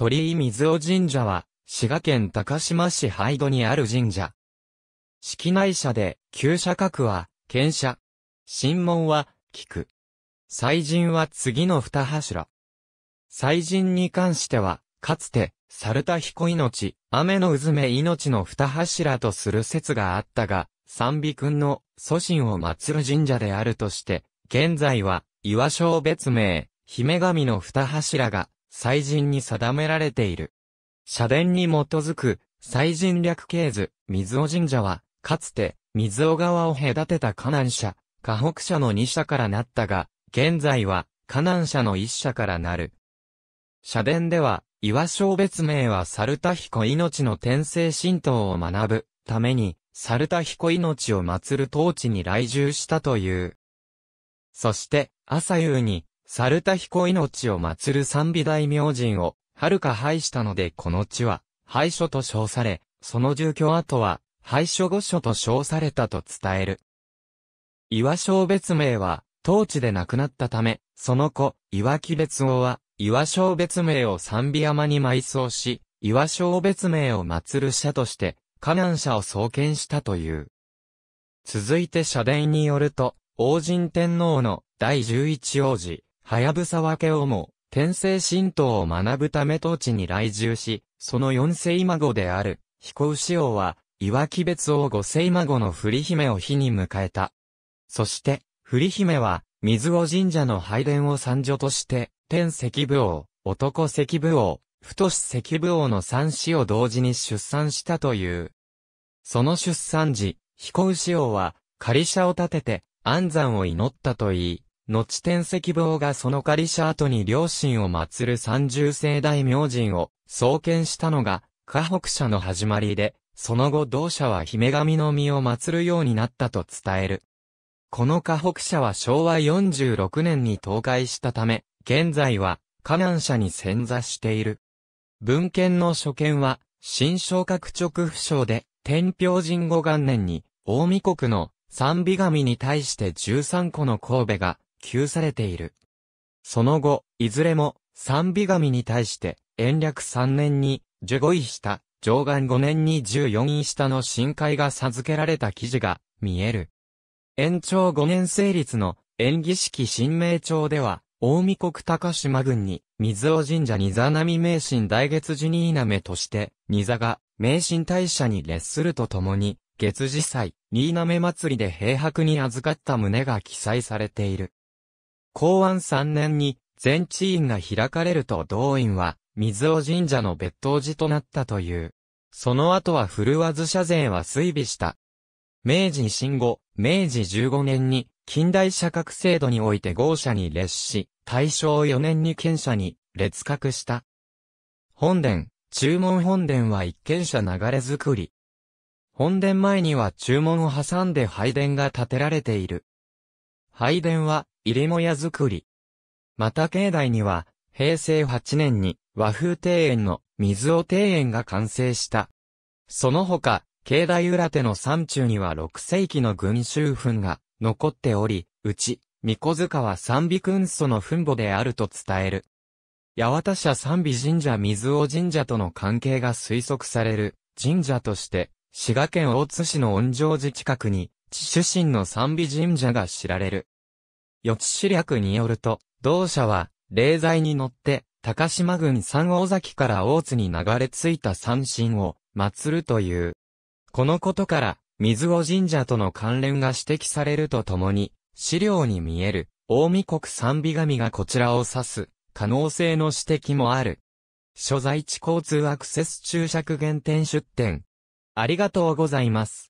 鳥居水尾神社は、滋賀県高島市灰戸にある神社。式内社で、旧社格は、県社。神門は、菊。祭神は次の二柱。祭神に関しては、かつて、猿田彦命、雨のうずめ命の二柱とする説があったが、三尾君の祖神を祀る神社であるとして、現在は、岩小別名、姫神の二柱が、祭神に定められている。社殿に基づく、祭神略系図、水尾神社は、かつて、水尾川を隔てた河南社、河北社の二社からなったが、現在は、河南社の一社からなる。社殿では、岩小別名は猿田彦命の天聖神道を学ぶために、猿田彦命を祀る統治に来住したという。そして、朝夕に、猿田彦命を祀る三美大明神を、遥か廃したのでこの地は、廃所と称され、その住居跡は、廃所御所と称されたと伝える。岩小別名は、当地で亡くなったため、その子、岩木別王は、岩小別名を三美山に埋葬し、岩小別名を祀る社として、河南社を創建したという。続いて社殿によると、王神天皇の第十一王子、はやぶさ分けをも、天聖神道を学ぶため当地に来住し、その四世孫である、彦牛王は、岩木別王五世孫の栗姫を火に迎えた。そして、栗姫は、水尾神社の拝殿を参女として、天石部王、男石部王、太石部王の三子を同時に出産したという。その出産時、彦牛王は、仮車を立てて、安産を祈ったといい、後天石部王がその仮車後に両親を祀る三十世大明神を創建したのが、河北社の始まりで、その後同社は姫神の実を祀るようになったと伝える。この河北社は昭和46年に倒壊したため、現在は河南社に潜座している。文献の初見は、新昇格直不詳で、天平神後元年に、大見国の三美神に対して13個の神戸が、給されている。その後、いずれも、三美神に対して、延暦3年に、15位下、上元5年に14位下の深海が授けられた記事が、見える。延長5年成立の、演技式新名帳では、大見国高島郡に、水尾神社ニザ並名神大月寺に稲目として、ニザが、名神大社に列するとともに、月次祭、新滑祭りで平白に預かった旨が記載されている。公安3年に、全地院が開かれると同院は、水尾神社の別当寺となったという。その後は振るわず社税は追尾した。明治新後、明治15年に、近代社格制度において豪社に列し、大正4年に県社に列格した。本殿、注文本殿は一軒社流れ作り。本殿前には注文を挟んで拝殿が建てられている。拝殿は入りも屋作り。また境内には、平成8年に和風庭園の水尾庭園が完成した。その他、境内裏手の山中には6世紀の群衆墳が残っており、うち、三小塚は三尾君祖の墳墓であると伝える。八幡社三尾神社水尾神社との関係が推測される神社として、滋賀県大津市の恩城寺近くに、地主神の三尾神社が知られる。予知史略によると、同社は、霊罪に乗って、高島郡三大崎から大津に流れ着いた三神を、祀るという。このことから、水尾神社との関連が指摘されるとともに、資料に見える、大見国三美神がこちらを指す、可能性の指摘もある。所在地交通アクセス注釈限定出店。ありがとうございます。